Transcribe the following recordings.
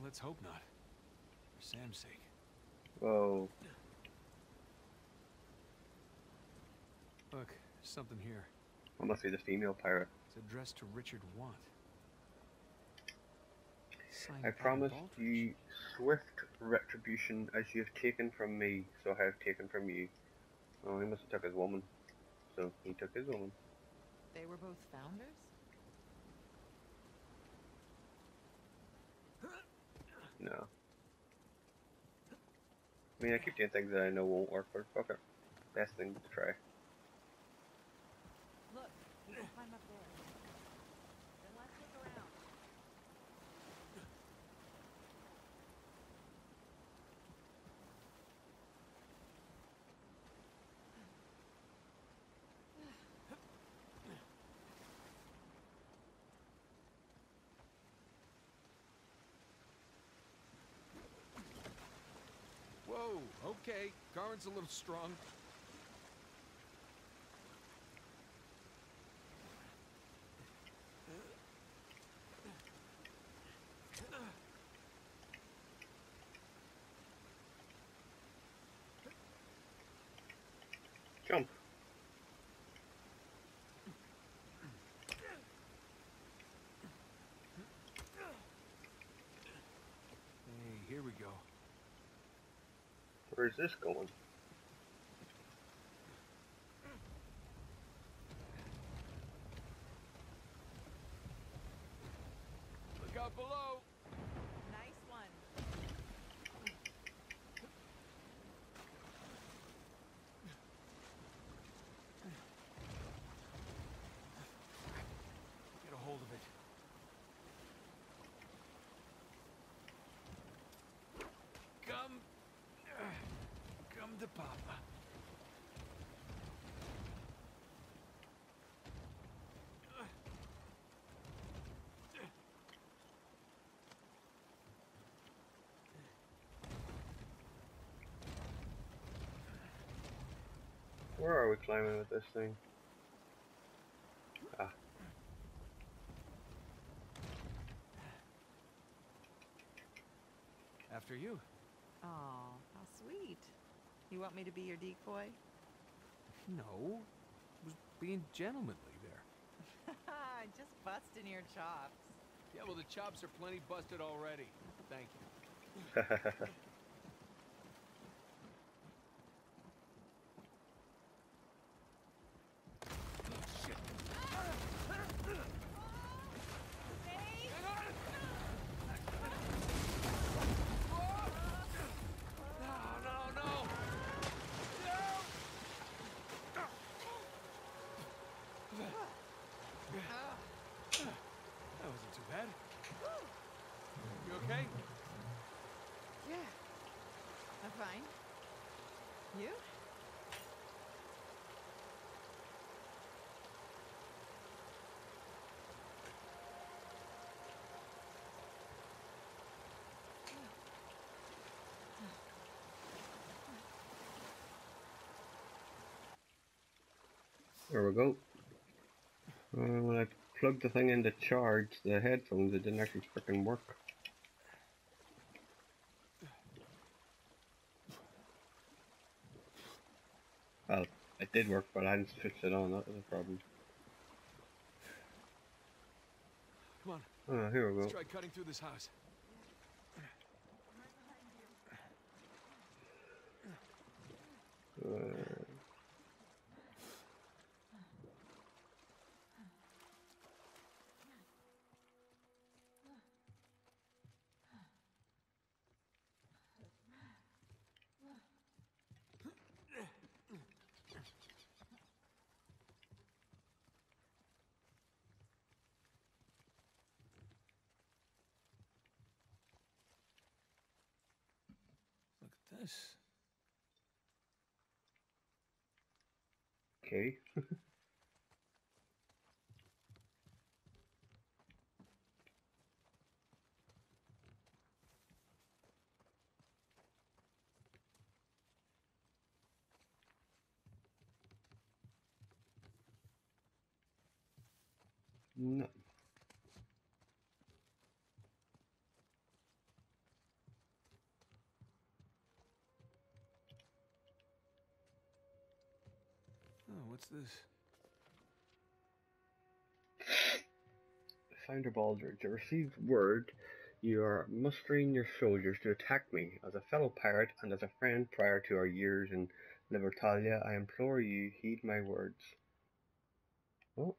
Well, let's hope not. For Sam's sake. Whoa. Look, something here. That must be the female pirate. It's addressed to Richard Want. Signed I Adam promise you swift retribution as you have taken from me, so I have taken from you. Oh, he must have took his woman. So he took his woman. They were both founders? No. I mean, I keep doing things that I know won't work, but fuck it. Best thing to try. Look, we can climb up there. Then let's look around. Whoa, okay. Garn's a little strong. Jump. Hey, here we go. Where's this going? Look out below. Nice one. Get a hold of it. Come. Come to Papa. Where are we climbing with this thing? Ah, After you. Oh, how sweet. You want me to be your decoy? No. I was being gentlemanly there. Just busting your chops. Yeah, well, the chops are plenty busted already. Thank you. No, no, no! No! That wasn't too bad. You okay? Yeah. I'm fine. You? there we go. Uh, when I plugged the thing in to charge, the headphones, it didn't actually freaking work. Well, it did work, but I hadn't switched it on, that was a problem. Come on, Oh, here we let's go. try cutting through this house. Uh, This. okay. no. What's this? Founder Baldridge, I received word you are mustering your soldiers to attack me. As a fellow pirate and as a friend prior to our years in Libertalia, I implore you heed my words. Oh.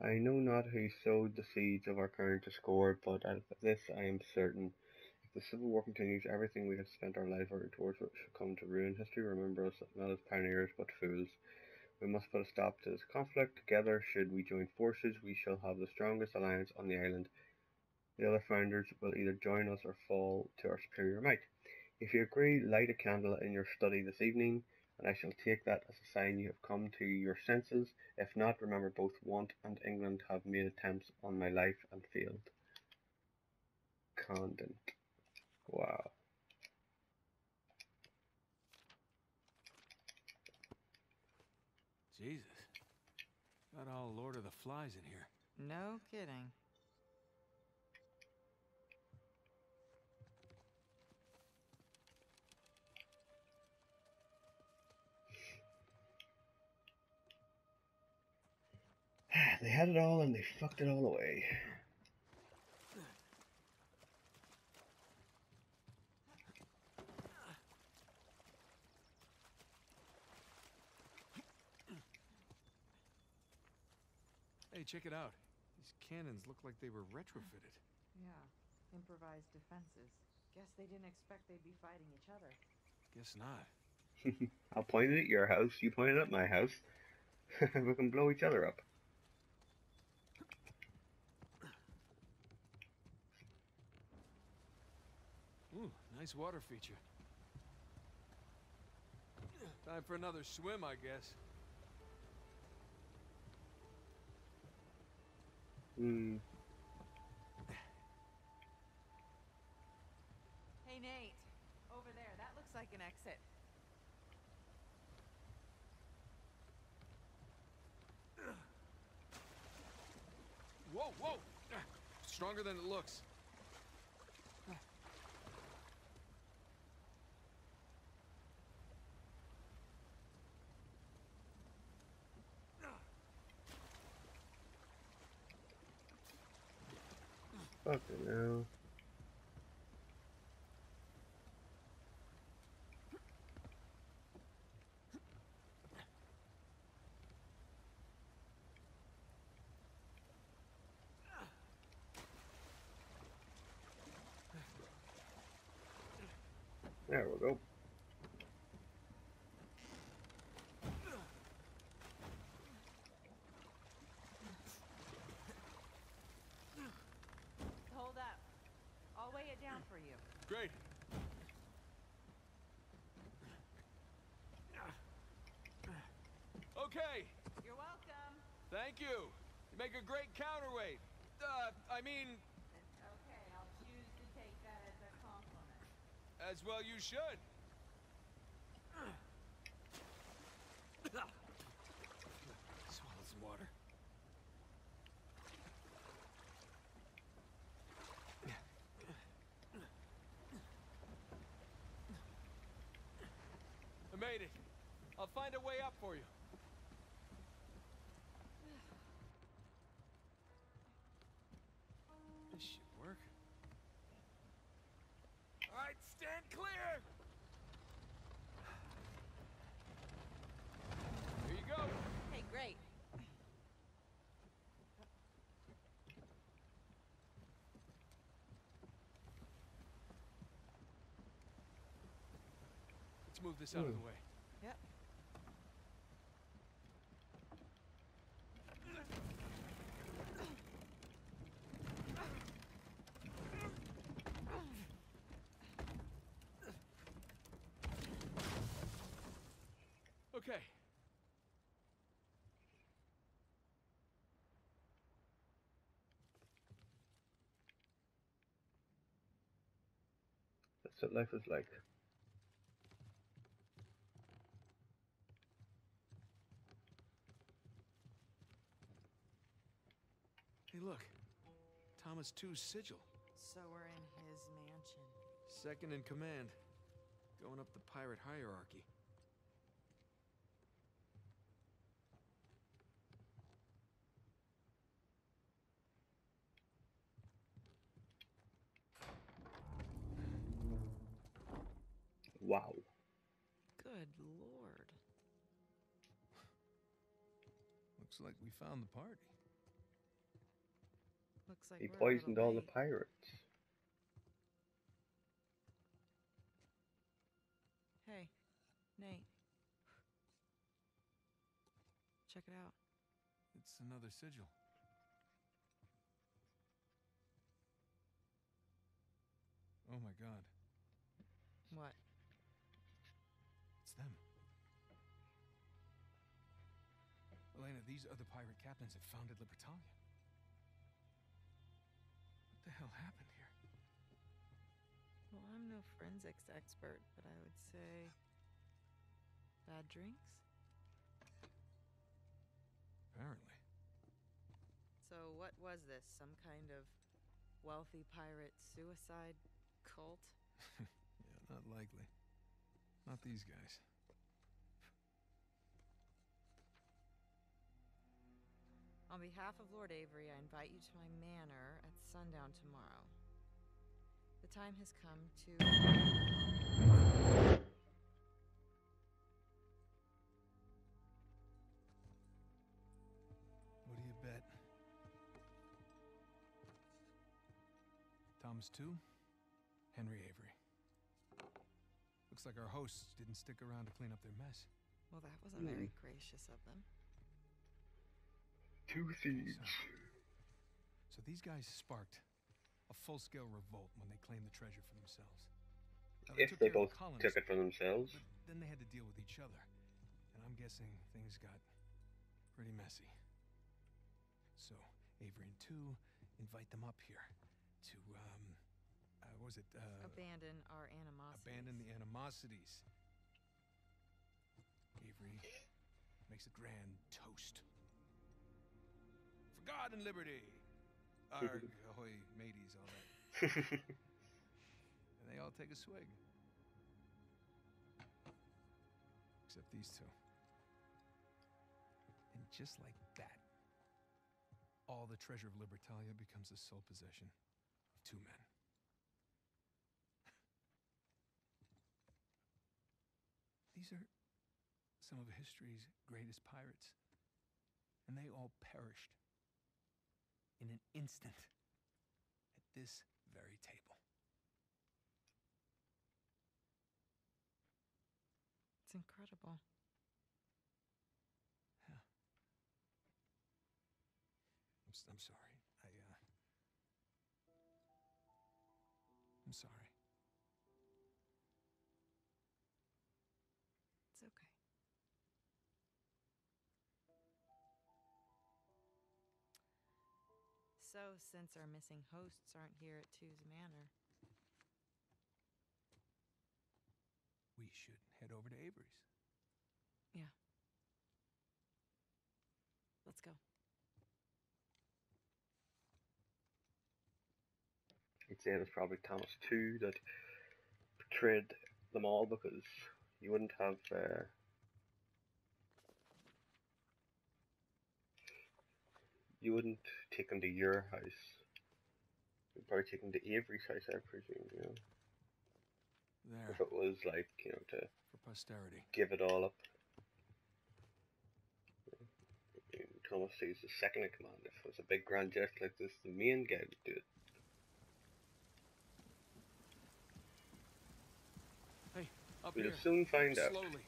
I know not who sowed the seeds of our current discord, but of this I am certain. The civil war continues, everything we have spent our life working towards shall come to ruin. History remember us not as pioneers, but fools. We must put a stop to this conflict. Together, should we join forces, we shall have the strongest alliance on the island. The other founders will either join us or fall to our superior might. If you agree, light a candle in your study this evening, and I shall take that as a sign you have come to your senses. If not, remember both Want and England have made attempts on my life and failed. Condent. Wow. Jesus. Got all Lord of the Flies in here. No kidding. They had it all and they fucked it all away. Hey, check it out. These cannons look like they were retrofitted. Yeah. Improvised defenses. Guess they didn't expect they'd be fighting each other. Guess not. I'll point it at your house, you point it at my house. we can blow each other up. Ooh, nice water feature. Time for another swim, I guess. Hmm. Hey, Nate. Over there. That looks like an exit. Whoa, whoa! Stronger than it looks. Fucking hell. There we go. Hold up. I'll weigh it down for you. Great. Okay, You're welcome. thank you. You make a great counterweight. Uh, I mean, Okay, I'll choose to take that as a compliment. as well you should. Swallow some water. I made it. I'll find a way up for you. This should work. All right, stand clear. Here you go. Hey, great. Let's move this out of the hmm. way. Yep. Okay. That's what life is like. Hey, look. Thomas Tew's sigil. So we're in his mansion. Second in command. Going up the pirate hierarchy. Wow. Good lord. Looks like we found the party. Looks like He we're poisoned all the pirates. Hey, Nate. Check it out. It's another sigil. Oh my god, What? It's them. Elena, these other pirate captains have founded Libertalia. What the hell happened here? Well, I'm no forensics expert, but I would say bad drinks. Apparently. So, what was this? Some kind of wealthy pirate suicide cult? Yeah, not likely. Not these guys. On behalf of Lord Avery, I invite you to my manor at sundown tomorrow. The time has come to. What do you bet? Thomas Tew, Henry Avery. Looks like our hosts didn't stick around to clean up their mess. Well, that wasn't very gracious of them. Two thieves. So these guys sparked a full-scale revolt when they claimed the treasure for themselves. Now, If took they both the took it for themselves. Then they had to deal with each other. And I'm guessing things got pretty messy. So Avery and Tew invite them up here to, uh, what was it? Uh, Abandon our animosity. abandon the animosities. Avery makes a grand toast. For God and liberty! Arg, ahoy, mateys, all that. And they all take a swig. Except these two. And just like that, all the treasure of Libertalia becomes the sole possession of two men. These are some of history's greatest pirates, and they all perished in an instant at this very table. It's incredible. Yeah. I'm, I'm sorry. I, uh. I'm sorry. So, since our missing hosts aren't here at Tew's Manor, We should head over to Avery's. Yeah. Let's go. I'd say it was probably Thomas Tew that betrayed them all because you wouldn't have uh, you wouldn't take them to your house. You'd probably take them to Avery's house, I presume, you know. There, If it was like, you know, to for posterity. give it all up. Thomas is the second in command. If it was a big grand gesture like this, the main guy would do it. Hey, up We'll here. soon find out. Slowly.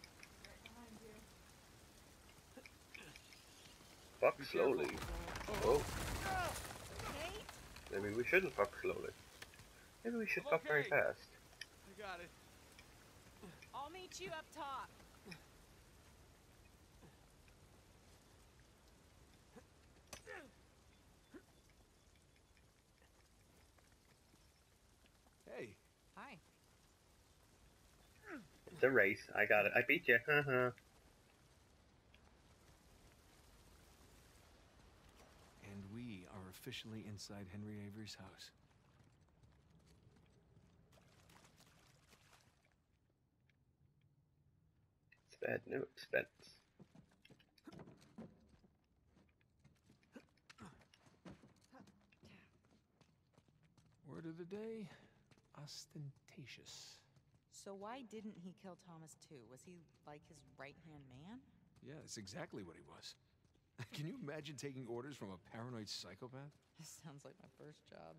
Fuck Be slowly. Careful. Oh, maybe we shouldn't fuck slowly. Maybe we should fuck very fast. I got it. I'll meet you up top. Hey, Hi. It's a race. I got it. I beat you. Haha. and we are officially inside Henry Avery's house. it's bad no expense. Word of the day ostentatious. So why didn't he kill Thomas Tew? Was he like his right-hand man? Yeah, that's exactly what he was. Can you imagine taking orders from a paranoid psychopath? This sounds like my first job.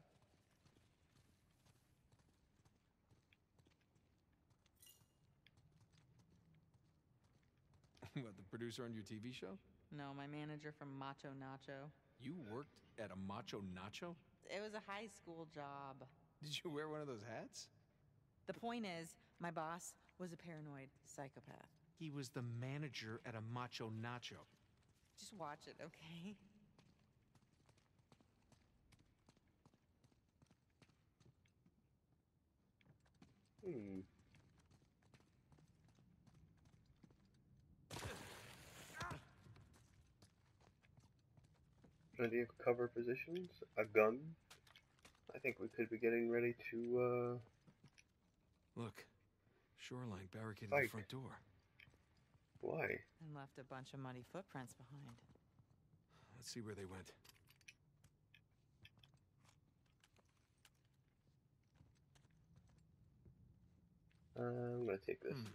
what, the producer on your TV show? No, my manager from Macho Nacho. You worked at a Macho Nacho? It was a high school job. Did you wear one of those hats? The point is, my boss was a paranoid psychopath. He was the manager at a Macho Nacho. Just watch it, okay? Hmm. Plenty of cover positions, a gun. I think we could be getting ready to, uh, Look, shoreline barricaded the front door. Why? And left a bunch of muddy footprints behind. Let's see where they went. Uh, I'm gonna take this. Hmm.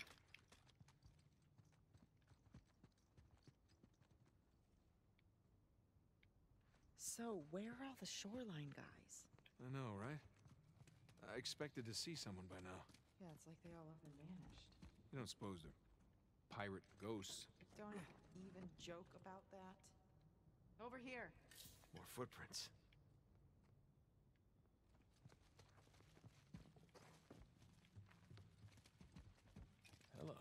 So, where are all the shoreline guys? I know, right? I expected to see someone by now. Yeah, it's like they all up and vanished. You don't suppose they're pirate ghosts? Don't even joke about that. Over here. More footprints. Hello.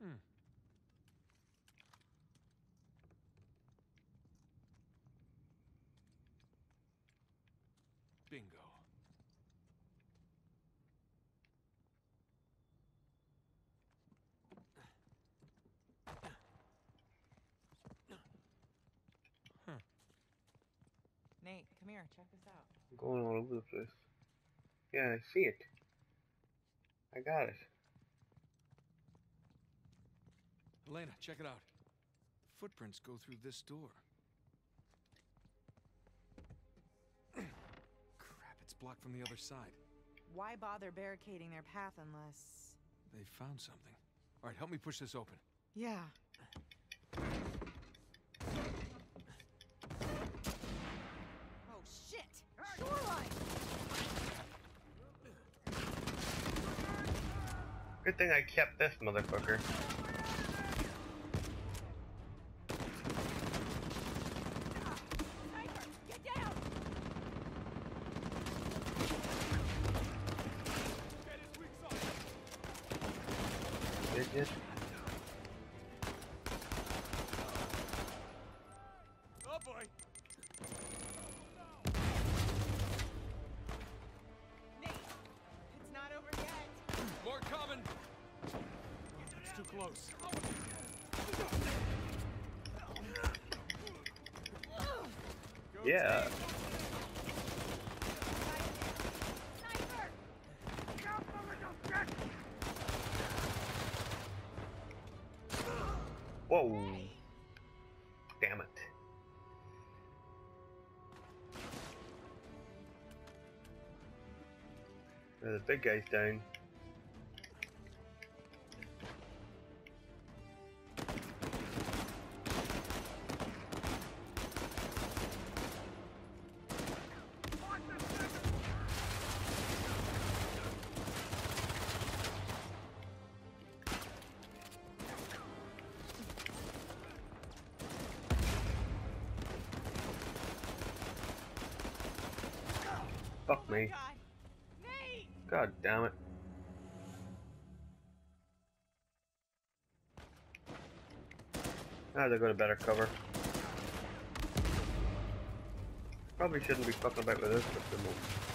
Hmm. Bingo. Nate, come here. Check this out. I'm going all over the place. Yeah, I see it. I got it. Elena, check it out. Footprints go through this door. Crap, it's blocked from the other side. Why bother barricading their path unless. They found something. All right, help me push this open. Yeah. Oh, shit! Shoreline! Good thing I kept this motherfucker. Get close. Yeah. Whoa. Damn it. Uh, the big guy's down. Ah, they're going to better cover. Probably shouldn't be fucking about with this the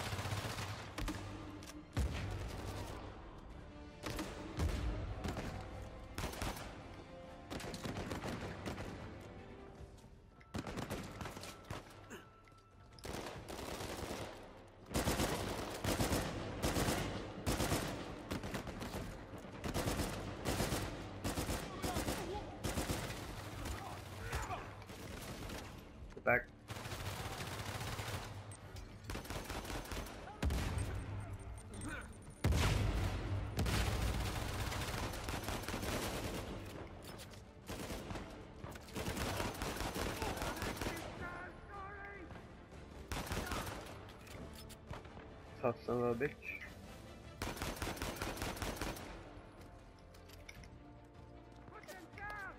son of a bitch.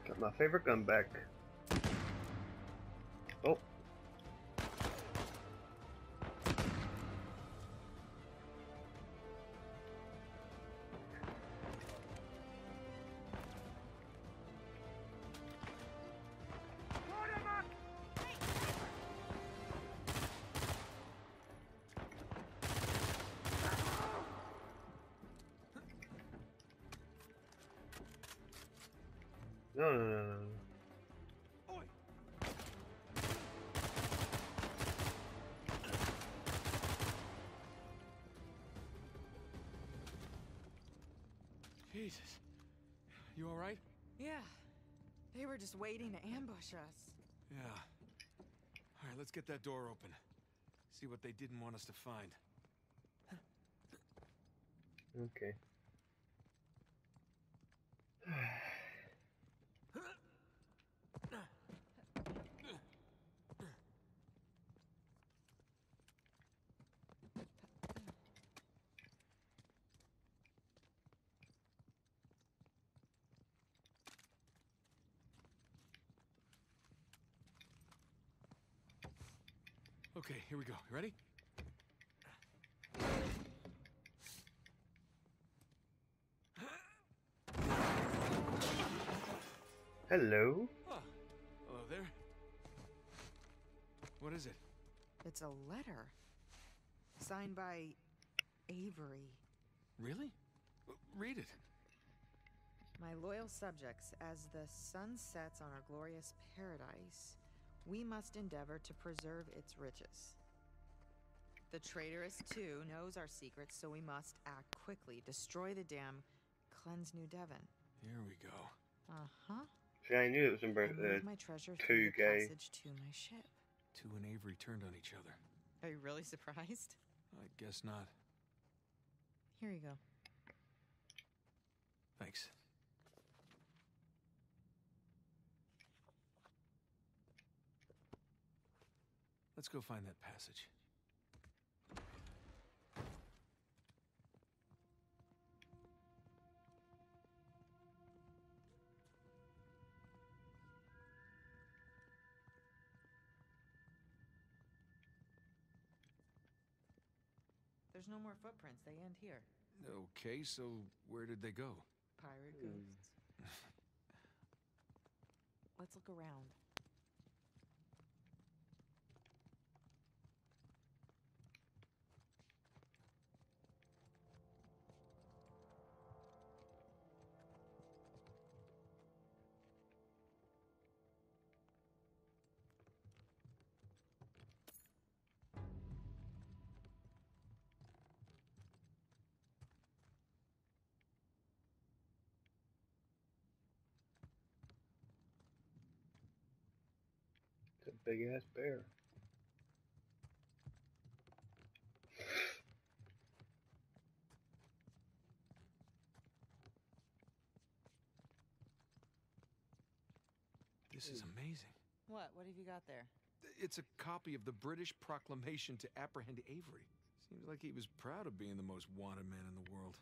Got my favorite gun back. Jesus. You all right? Yeah. They were just waiting to ambush us. Yeah. All right, let's get that door open. See what they didn't want us to find. Okay. Okay, here we go. You ready? Hello? Oh, hello there. What is it? It's a letter. Signed by Avery. Really? Read it. My loyal subjects, as the sun sets on our glorious paradise, we must endeavor to preserve its riches. The traitorous, Tew, knows our secrets, so we must act quickly, destroy the dam, cleanse New Devon. Here we go. Uh huh. See, I knew it was in And uh, my treasure too through the gay. passage to my ship. Tew and Avery turned on each other. Are you really surprised? I guess not. Here you go. Thanks. Let's go find that passage. There's no more footprints. They end here. Okay, so where did they go? Pirate Hmm. ghosts. Let's look around. Big ass bear. This is amazing. What? What have you got there? It's a copy of the British proclamation to apprehend Avery. Seems like he was proud of being the most wanted man in the world.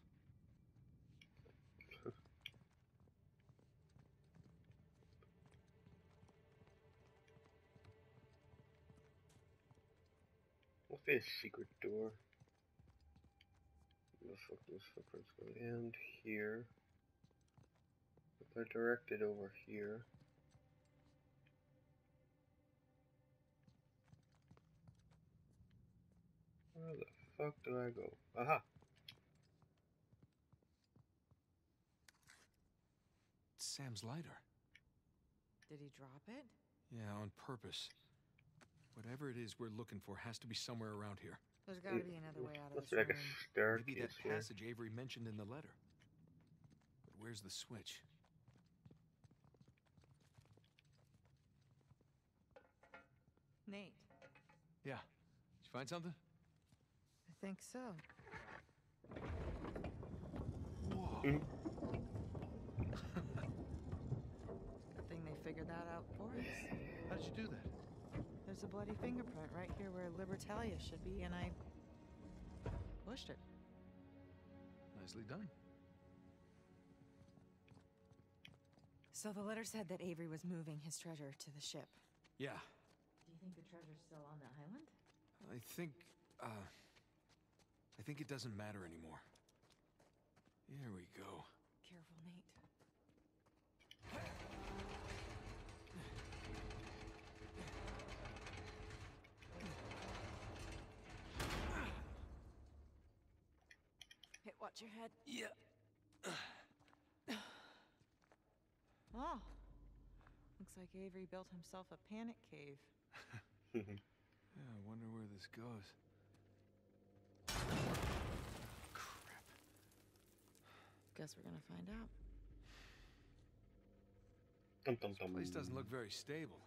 This secret door? Looks like those footprints go end here. But they're directed over here. Where the fuck do I go? Aha! It's Sam's lighter. Did he drop it? Yeah, on purpose. Whatever it is we're looking for has to be somewhere around here. There's got to be another way out of Must this like room. a Maybe that staircase here. passage Avery mentioned in the letter. But where's the switch? Nate, Yeah. Did you find something? I think so. Whoa. Mhm. Good thing they figured that out for us. How did you do that? There's a bloody fingerprint right here where Libertalia should be, and I. Pushed it. Nicely done. So the letter said that Avery was moving his treasure to the ship. Yeah, Do you think the treasure's still on the island? I think, uh, I think it doesn't matter anymore. Here we go. Careful, Nate. Hey, watch your head. Yeah. Oh. Looks like Avery built himself a panic cave. Yeah, I wonder where this goes. Crap. Guess we're gonna find out. This place doesn't look very stable.